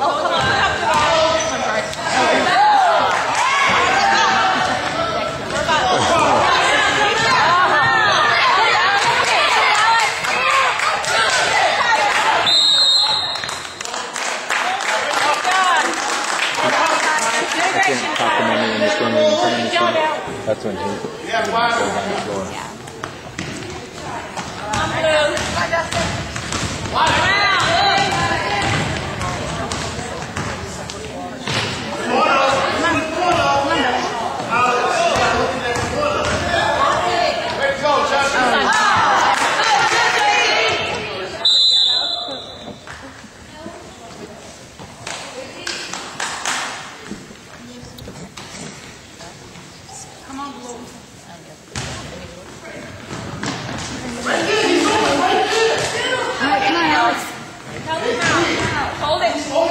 I can't talk to mommy when you're in front of That's when he goes on blue. All right, come on, Alex. Hold it.